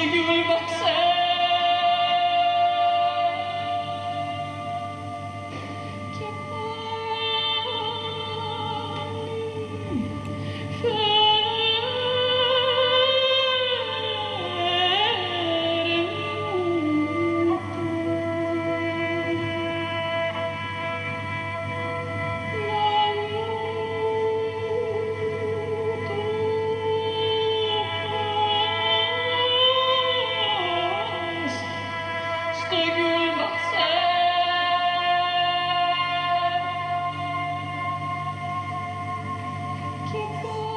you, you, you, Keep going.